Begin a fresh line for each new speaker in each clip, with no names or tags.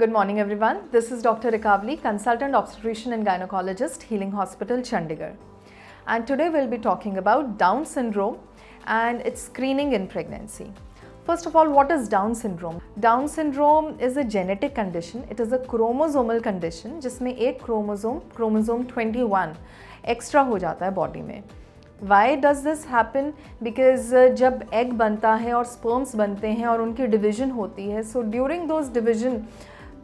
Good morning, everyone. This is Dr. Rikavli, consultant obstetrician and gynecologist, Healing Hospital, Chandigarh. And today we'll be talking about Down syndrome and its screening in pregnancy. First of all, what is Down syndrome? Down syndrome is a genetic condition. It is a chromosomal condition जिसमें एक chromosome, chromosome 21 extra हो जाता है body में. Why does this happen because जब egg बनता है और स्पर्म्स बनते हैं और उनकी डिविजन होती है सो ड्यूरिंग दोज डिविजन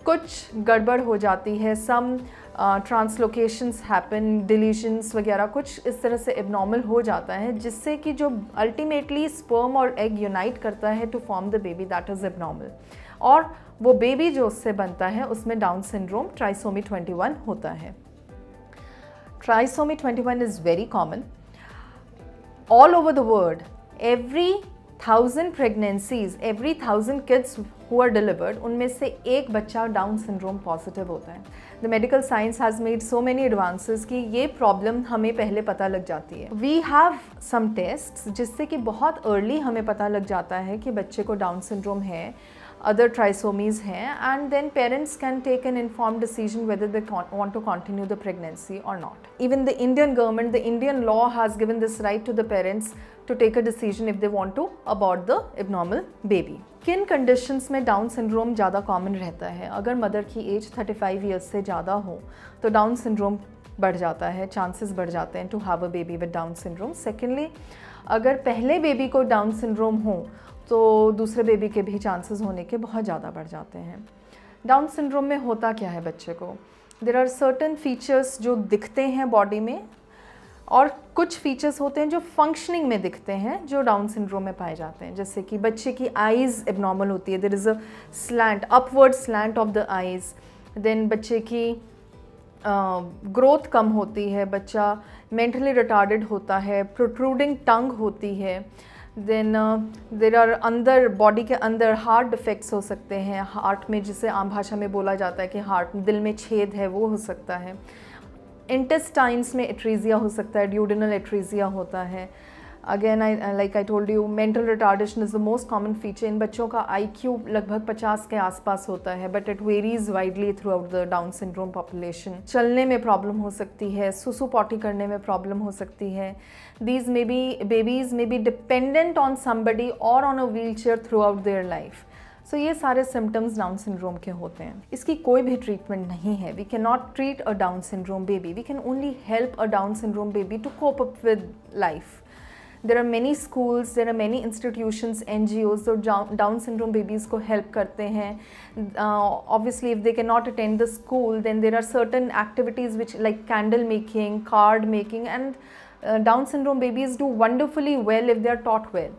कुछ गड़बड़ हो जाती है सम ट्रांसलोकेशंस हैपन डिलीशंस वगैरह कुछ इस तरह से एबनॉर्मल हो जाता है, जिससे कि जो अल्टीमेटली स्पर्म और एग यूनाइट करता है to form the baby that is abnormal और वो बेबी जो उससे बनता है, उसमें डाउन सिंड्रोम ट्राइसोमी 21 होता है. Trisomy 21 is very common all over the world every thousand pregnancies every thousand kids who are delivered उनमें से एक बच्चा डाउन सिंड्रोम पॉजिटिव होता है। The medical science has made so many advances कि ये प्रॉब्लम हमें पहले पता लग जाती है। वी हैव सम टेस्ट जिससे कि बहुत अर्ली हमें पता लग जाता है कि बच्चे को डाउन सिंड्रोम है। Other trisomies हैं and then parents can take an informed decision whether they want to continue the pregnancy or not. Even the Indian government, the Indian law has given this right to the parents to take a decision if they want to abort the abnormal baby. किन conditions में down syndrome ज़्यादा common रहता है अगर mother की as 35 years से ज़्यादा हो तो डाउन सिंड्रोम बढ़ जाता है चांसेस बढ़ जाते हैं to have a baby with Down syndrome secondly अगर पहले बेबी को डाउन सिंड्रोम हो तो दूसरे बेबी के भी चांसेस होने के बहुत ज़्यादा बढ़ जाते हैं। डाउन सिंड्रोम में होता क्या है बच्चे को? देर आर सर्टन फीचर्स जो दिखते हैं बॉडी में और कुछ फीचर्स होते हैं जो फंक्शनिंग में दिखते हैं जो डाउन सिंड्रोम में पाए जाते हैं। जैसे कि बच्चे की आइज़ एबनॉर्मल होती है there is a slant upward slant of the eyes then बच्चे की ग्रोथ uh, कम होती है बच्चा मेंटली रिटार्डेड होता है प्रोट्रूडिंग टंग होती है। देन देर आर अंदर बॉडी के अंदर हार्ट डिफेक्ट्स हो सकते हैं। हार्ट में जिसे आम भाषा में बोला जाता है कि हार्ट दिल में छेद है, वो हो सकता है। इंटेस्टाइन्स में एट्रीजिया हो सकता है ड्यूडिनल एट्रीजिया होता है। Again I like I told you mental retardation is the most common feature in बच्चों का आई क्यू लगभग 50 के आसपास होता है but it varies widely throughout the Down syndrome population चलने में प्रॉब्लम हो सकती है सुसु पॉटी करने में प्रॉब्लम हो सकती है। These may be babies may be dependent on somebody और on a wheelchair throughout their life so ये सारे सिम्टम्स डाउन सिंड्रोम के होते हैं। इसकी कोई भी ट्रीटमेंट नहीं है। We can not treat a Down syndrome baby we can only help a Down syndrome baby to cope up with life there are many schools there are many institutions ngos जो down syndrome babies को help करते हैं uh, obviously if they cannot attend the school then there are certain activities which like candle making card making and uh, down syndrome babies do wonderfully well if they are taught well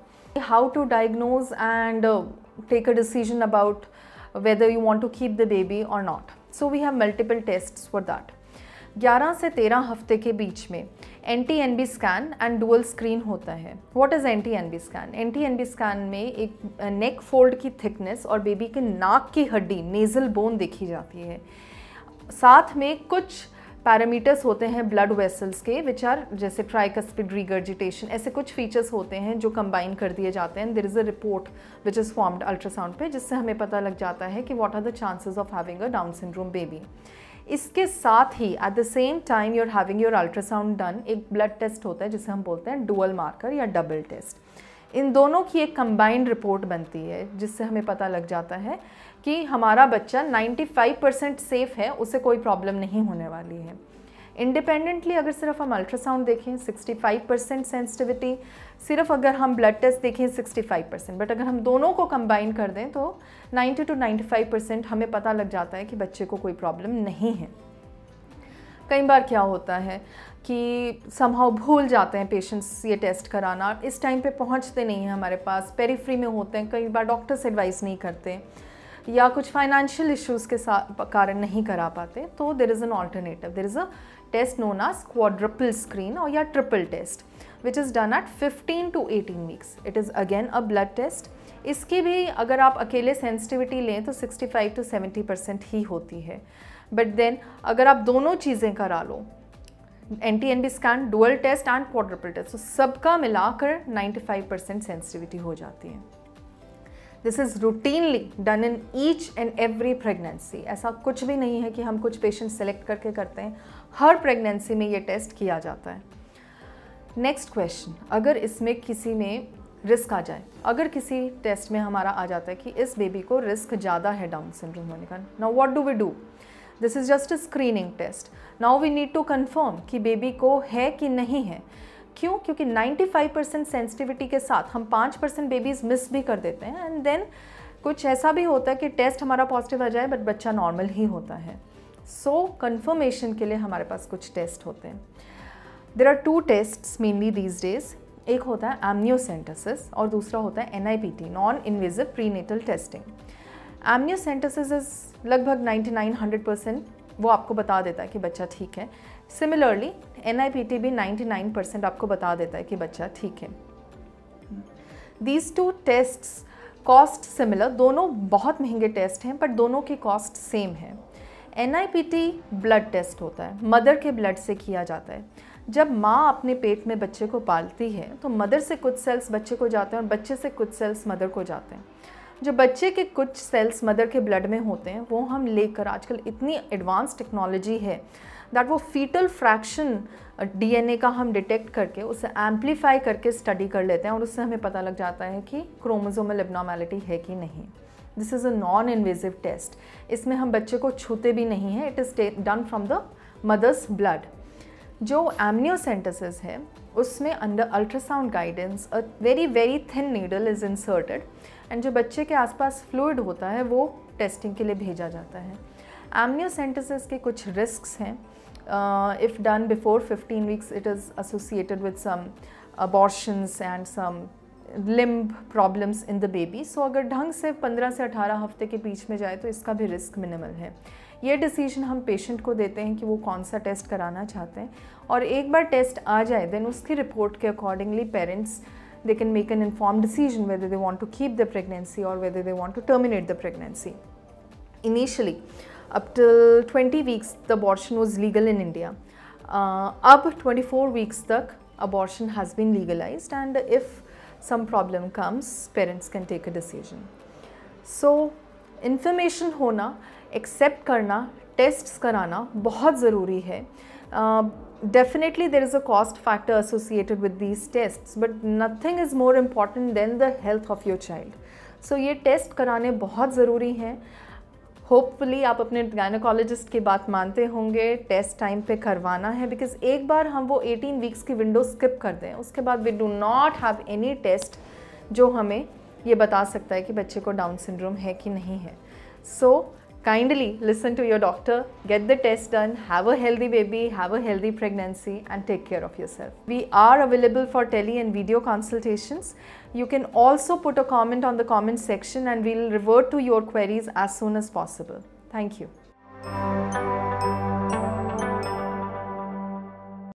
how to diagnose and uh, take a decision about whether you want to keep the baby or not so we have multiple tests for that 11 से 13 हफ़्ते के बीच में। N T N B scan and dual screen होता है। What is N T N B scan N T N B scan में एक neck fold की थिकनेस और बेबी के नाक की हड्डी नेज़ल बोन देखी जाती है। साथ में कुछ पैरामीटर्स होते हैं ब्लड वेसल्स के विच आर जैसे ट्राइकस्पिड रिगर्जिटेशन ऐसे कुछ फीचर्स होते हैं जो कंबाइन कर दिए जाते हैं। There is a report which is formed ultrasound पे, जिससे हमें पता लग जाता है कि what are the chances of having a Down syndrome baby इसके साथ ही at the same time you are having your ultrasound done एक ब्लड टेस्ट होता है, जिसे हम बोलते हैं डुअल मार्कर या डबल टेस्ट इन दोनों की एक कंबाइंड रिपोर्ट बनती है, जिससे हमें पता लग जाता है कि हमारा बच्चा 95 परसेंट सेफ़ है, उसे कोई प्रॉब्लम नहीं होने वाली है। इंडिपेंडेंटली अगर सिर्फ़ हम अल्ट्रासाउंड देखें 65 परसेंट सेंसिटिविटी सिर्फ़ अगर हम ब्लड टेस्ट देखें 65 परसेंट बट अगर हम दोनों को कंबाइन कर दें तो 90 टू 95 परसेंट हमें पता लग जाता है कि बच्चे को कोई प्रॉब्लम नहीं है। कई बार क्या होता है कि समहाउ भूल जाते हैं पेशेंट्स ये टेस्ट कराना। इस टाइम पे पहुँचते नहीं हैं हमारे पास। पेरीफ्री में होते हैं। कई बार डॉक्टर्स एडवाइस नहीं करते। या कुछ फाइनेंशियल इश्यूज़ के कारण नहीं करा पाते तो there is an alternative there is a test known as quadruple screen और या triple test which is done at 15 to 18 weeks it is again a blood test इसकी भी अगर आप अकेले सेंसिटिविटी लें तो 65 टू 70 परसेंट ही होती है. बट देन अगर आप दोनों चीज़ें करा लो N T N B scan dual test and quadruple test तो सबका मिलाकर 95 परसेंट सेंसिटिविटी हो जाती है। This is routinely done in each and every pregnancy ऐसा कुछ भी नहीं है कि हम कुछ पेशेंट सेलेक्ट करके करते हैं। हर प्रेगनेंसी में ये टेस्ट किया जाता है। नेक्स्ट क्वेश्चन अगर इसमें किसी में रिस्क आ जाए, अगर किसी टेस्ट में हमारा आ जाता है कि इस बेबी को रिस्क ज़्यादा है डाउन सिंड्रोम होने का। Now what do we do this is just a screening test now we need to confirm कि बेबी को है कि नहीं है। क्यों? क्योंकि 95 परसेंट सेंसिटिविटी के साथ हम 5 परसेंट बेबीज़ मिस भी कर देते हैं। एंड देन कुछ ऐसा भी होता है कि टेस्ट हमारा पॉजिटिव आ जाए बट बच्चा नॉर्मल ही होता है। सो so, कन्फर्मेशन के लिए हमारे पास कुछ टेस्ट होते हैं। There are two test mainly these days एक होता है एमनियोसेंटसिस और दूसरा होता है N I P T non invasive prenatal testing amniocentesis is लगभग 99-100 परसेंट वो आपको बता देता है कि बच्चा ठीक है। Similarly N I P T भी 99 परसेंट आपको बता देता है कि बच्चा ठीक है। These two test cost similar दोनों बहुत महँगे टेस्ट हैं बट दोनों की कॉस्ट सेम है। N I P T blood test होता है। मदर के ब्लड से किया जाता है। जब माँ अपने पेट में बच्चे को पालती है तो मदर से कुछ सेल्स बच्चे को जाते हैं और बच्चे से कुछ सेल्स मदर को जाते हैं। जो बच्चे के कुछ सेल्स मदर के ब्लड में होते हैं, वो हम लेकर आजकल इतनी एडवांस टेक्नोलॉजी है दैट वो फीटल फ्रैक्शन डीएनए का हम डिटेक्ट करके, उसे एम्पलीफाई करके स्टडी कर लेते हैं और उससे हमें पता लग जाता है कि क्रोमोजोमल एबनॉर्मेलिटी है कि नहीं। This is a non invasive test इसमें हम बच्चे को छूते भी नहीं हैं। It is done from the mother's blood जो एमनियोसेंटसिस है, उसमें under ultrasound guidance a very very thin needle is inserted and जो बच्चे के आसपास फ्लूड होता है, वो टेस्टिंग के लिए भेजा जाता है। एमनियोसेंटसिस के कुछ रिस्क हैं। If done before 15 weeks it is associated with some abortions and some limb problems in the baby so अगर ढंग से 15 से 18 हफ़्ते के बीच में जाए तो इसका भी रिस्क मिनिमल है। ये डिसीज़न हम पेशेंट को देते हैं कि वो कौन सा टेस्ट कराना चाहते हैं। और एक बार टेस्ट आ जाए देन उसकी रिपोर्ट के accordingly parents they can make an informed decision whether they want to keep the pregnancy or whether they want to terminate the pregnancy. Initially, up till 20 weeks the abortion was legal in India अब 24 weeks तक abortion has been legalise and if some problem comes parents can take a decision so information होना accept करना tests कराना बहुत ज़रूरी है। Definitely there is a cost factor associated with these test but nothing is more important than the health of your child so ये test कराने बहुत ज़रूरी हैं। होपफुली आप अपने गायनोकोलॉजिस्ट की बात मानते होंगे टेस्ट टाइम पे करवाना है बिकॉज़ एक बार हम वो 18 वीक्स की विंडो स्किप कर दें उसके बाद we do not have any test जो हमें ये बता सकता है कि बच्चे को डाउन सिंड्रोम है कि नहीं है। सो so, Kindly listen to your doctor, get the test done, have a healthy baby, have a healthy pregnancy and take care of yourself. We are available for tele and video consultations. You can also put a comment on the comment section and we'll revert to your queries as soon as possible. Thank you.